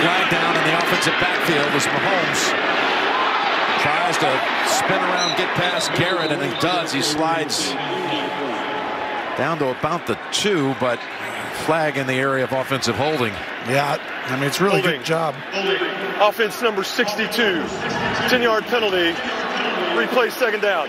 flag down in the offensive backfield as Mahomes tries to spin around, get past Garrett, and he does. He slides down to about the two, but flag in the area of offensive holding. Yeah, I mean, it's really Holding. good job. Offense number 62. 10 yard penalty. Replay second down.